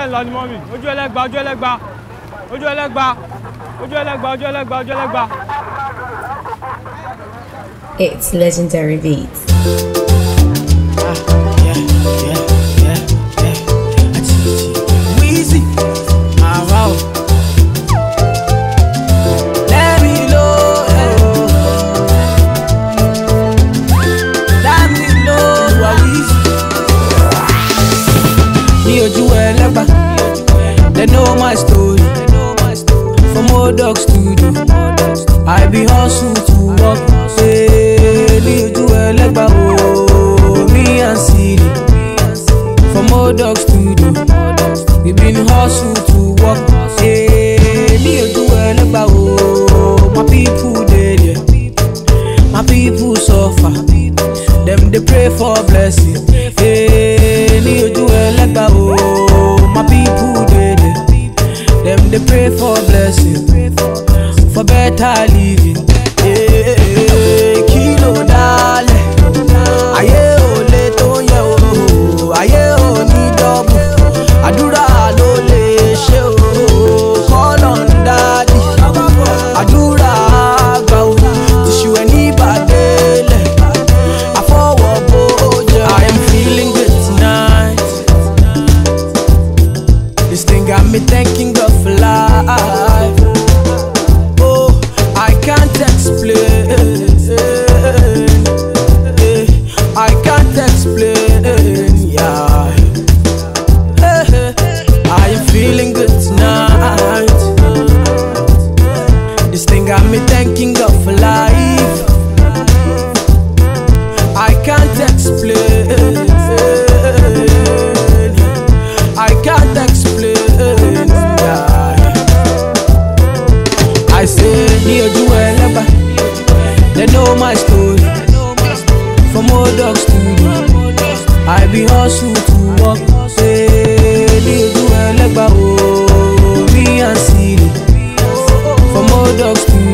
ẹlẹ́gba ẹlẹ́gba ẹlẹ́gba ẹlẹ́gba ẹlẹ́gba ẹlẹ́gba. It's legendary beats. Ah. They know my story. From old dog studio, I be hustle to work daily. Ojú ẹlẹ́gbàá wo me and Siri. From old dog studio, we been hustle to work daily. Ojú ẹlẹ́gbàá wo my people dey My people suffer, Them they pray for blessing. Ní ojú ẹlẹ́gbàá wo my people. They pray for blessing, for better living. Hey, kilo dale. and got me thanking God for life. Oh, I can't explain. They know my story. From old to you, I be hustle to work. Daily do elegba o, me and Silly. From old dog studio.